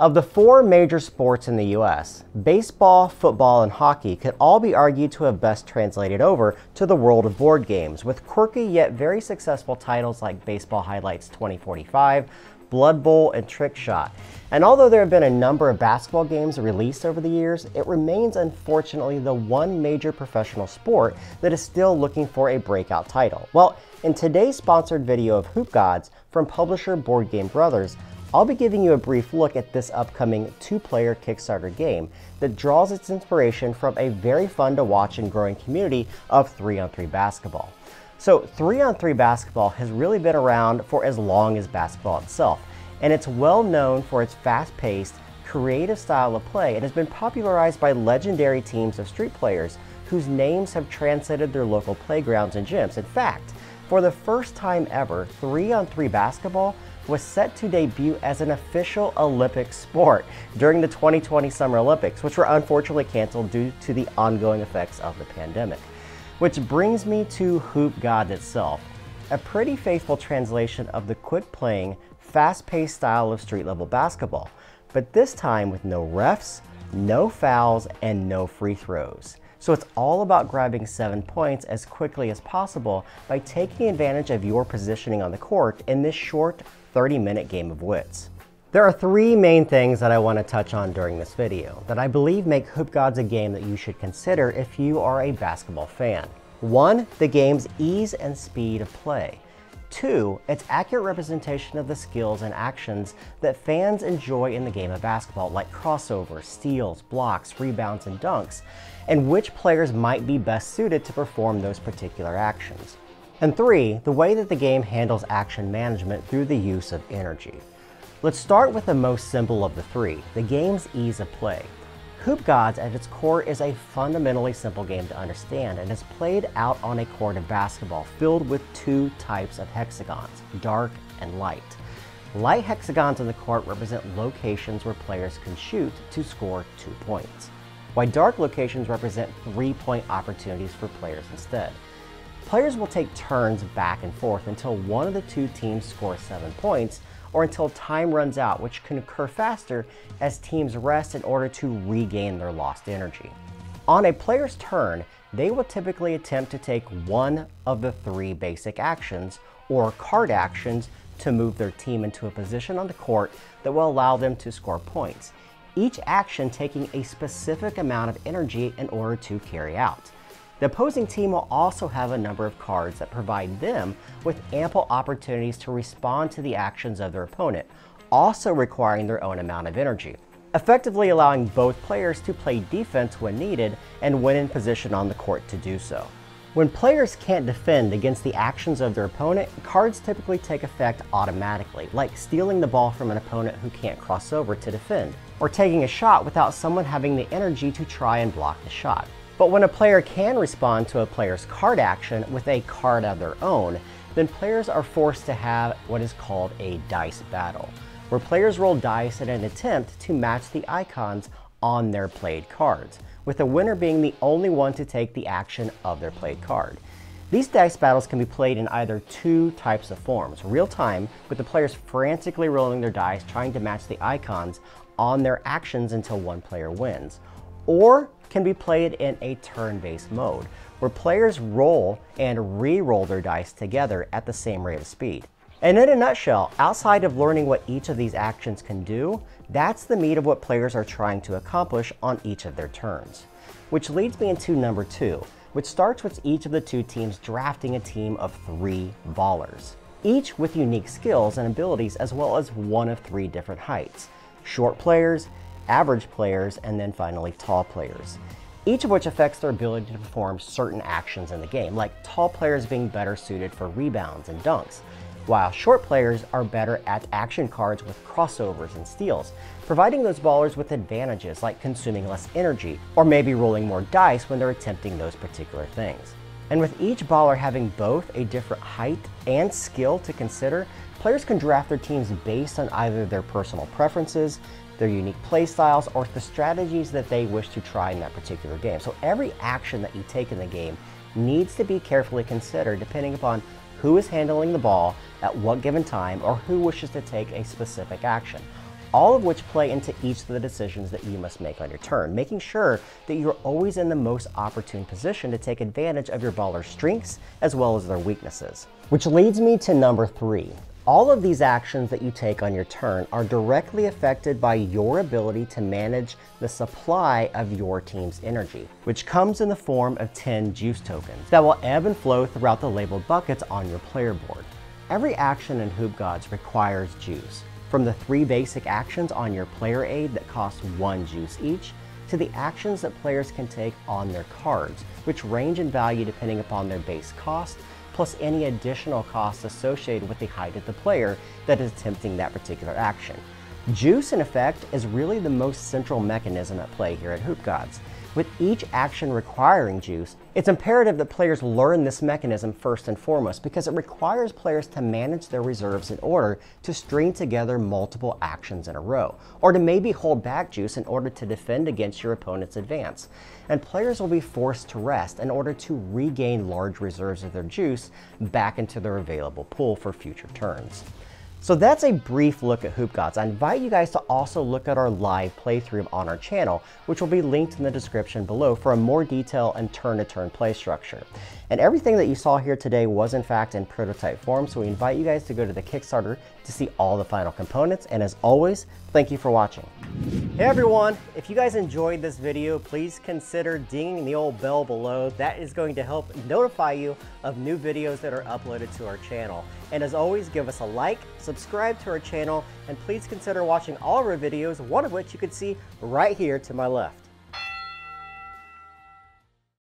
Of the four major sports in the US, baseball, football, and hockey could all be argued to have best translated over to the world of board games, with quirky yet very successful titles like Baseball Highlights 2045, Blood Bowl, and Trick Shot. And although there have been a number of basketball games released over the years, it remains unfortunately the one major professional sport that is still looking for a breakout title. Well, in today's sponsored video of Hoop Godz from publisher Board Game Brothas, I'll be giving you a brief look at this upcoming two-player Kickstarter game that draws its inspiration from a very fun to watch and growing community of 3-on-3 basketball. So 3-on-3 basketball has really been around for as long as basketball itself, and it's well known for its fast-paced, creative style of play and has been popularized by legendary teams of street players whose names have transcended their local playgrounds and gyms. In fact, for the first time ever, 3-on-3 basketball was set to debut as an official Olympic sport during the 2020 Summer Olympics, which were unfortunately canceled due to the ongoing effects of the pandemic. Which brings me to Hoop God itself, a pretty faithful translation of the quick playing, fast paced style of street level basketball, but this time with no refs, no fouls, and no free throws. So it's all about grabbing seven points as quickly as possible by taking advantage of your positioning on the court in this short 30 minute game of wits. There are three main things that I want to touch on during this video that I believe make Hoop Godz a game that you should consider if you are a basketball fan. One, the game's ease and speed of play. Two, its accurate representation of the skills and actions that fans enjoy in the game of basketball, like crossovers, steals, blocks, rebounds, and dunks, and which players might be best suited to perform those particular actions. And three, the way that the game handles action management through the use of energy. Let's start with the most simple of the three, the game's ease of play. Hoop Godz at its core is a fundamentally simple game to understand and is played out on a court of basketball filled with two types of hexagons, dark and light. Light hexagons on the court represent locations where players can shoot to score two points, while dark locations represent three-point opportunities for players instead. Players will take turns back and forth until one of the two teams scores seven points or until time runs out, which can occur faster as teams rest in order to regain their lost energy. On a player's turn, they will typically attempt to take one of the three basic actions or card actions to move their team into a position on the court that will allow them to score points, each action taking a specific amount of energy in order to carry out. The opposing team will also have a number of cards that provide them with ample opportunities to respond to the actions of their opponent, also requiring their own amount of energy, effectively allowing both players to play defense when needed and when in position on the court to do so. When players can't defend against the actions of their opponent, cards typically take effect automatically, like stealing the ball from an opponent who can't cross over to defend, or taking a shot without someone having the energy to try and block the shot. But when a player can respond to a player's card action with a card of their own, then players are forced to have what is called a dice battle, where players roll dice in an attempt to match the icons on their played cards, with the winner being the only one to take the action of their played card. These dice battles can be played in either two types of forms, real time, with the players frantically rolling their dice trying to match the icons on their actions until one player wins, or can be played in a turn-based mode, where players roll and re-roll their dice together at the same rate of speed. And in a nutshell, outside of learning what each of these actions can do, that's the meat of what players are trying to accomplish on each of their turns. Which leads me into number two, which starts with each of the two teams drafting a team of three ballers, each with unique skills and abilities as well as one of three different heights. Short players, average players, and then finally tall players. Each of which affects their ability to perform certain actions in the game, like tall players being better suited for rebounds and dunks, while short players are better at action cards with crossovers and steals, providing those ballers with advantages like consuming less energy, or maybe rolling more dice when they're attempting those particular things. And with each baller having both a different height and skill to consider, players can draft their teams based on either their personal preferences, their unique play styles, or the strategies that they wish to try in that particular game. So every action that you take in the game needs to be carefully considered depending upon who is handling the ball at what given time or who wishes to take a specific action. All of which play into each of the decisions that you must make on your turn, making sure that you're always in the most opportune position to take advantage of your baller's strengths as well as their weaknesses. Which leads me to number three. All of these actions that you take on your turn are directly affected by your ability to manage the supply of your team's energy, which comes in the form of 10 juice tokens that will ebb and flow throughout the labeled buckets on your player board. Every action in Hoop Godz requires juice, from the three basic actions on your player aid that cost one juice each, to the actions that players can take on their cards, which range in value depending upon their base cost plus any additional costs associated with the height of the player that is attempting that particular action. Juice, in effect, is really the most central mechanism at play here at Hoop Godz. With each action requiring juice, it's imperative that players learn this mechanism first and foremost because it requires players to manage their reserves in order to string together multiple actions in a row, or to maybe hold back juice in order to defend against your opponent's advance. And players will be forced to rest in order to regain large reserves of their juice back into their available pool for future turns. So that's a brief look at Hoop Godz. I invite you guys to also look at our live playthrough on our channel, which will be linked in the description below for a more detailed and turn-to-turn -turn play structure. And everything that you saw here today was in fact in prototype form, so we invite you guys to go to the Kickstarter to see all the final components. And as always, thank you for watching. Hey everyone, if you guys enjoyed this video, please consider dinging the old bell below. That is going to help notify you of new videos that are uploaded to our channel. And as always, give us a like, subscribe to our channel, and please consider watching all of our videos, one of which you can see right here to my left.